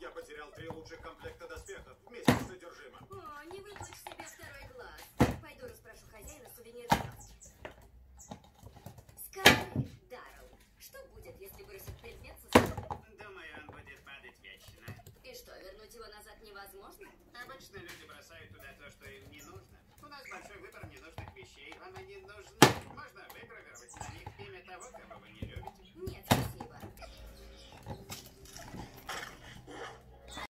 Я потерял три лучших комплекта доспехов вместе с содержимым. О, не выплачь себе второй глаз. Пойду расспрошу хозяина сувенирный Скажи, Даррелл, что будет, если бросить предмет со столом? Думаю, он будет падать вечно. И что, вернуть его назад невозможно? Обычно люди бросают туда то, что им не нужно. У нас большой выбор ненужных вещей, она не нужна. Можно выгравировать на них имя того, кого вы не